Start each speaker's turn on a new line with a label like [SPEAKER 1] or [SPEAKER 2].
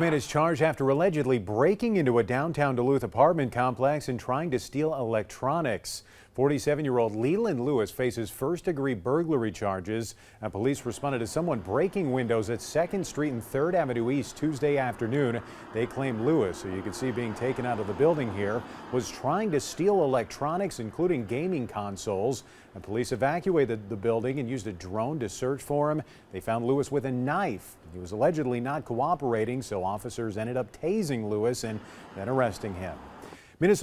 [SPEAKER 1] Man is charged after allegedly breaking into a downtown Duluth apartment complex and trying to steal electronics. 47-year-old Leland Lewis faces first-degree burglary charges. And police responded to someone breaking windows at 2nd Street and 3rd Avenue East Tuesday afternoon. They claim Lewis, who you can see being taken out of the building here, was trying to steal electronics, including gaming consoles. And police evacuated the building and used a drone to search for him. They found Lewis with a knife. He was allegedly not cooperating, so officers ended up tasing Lewis and then arresting him. Minnesota